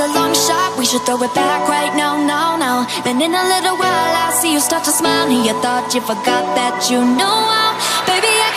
a long shot. We should throw it back right now, now, now. Then in a little while I'll see you start to smile. And you thought you forgot that you know I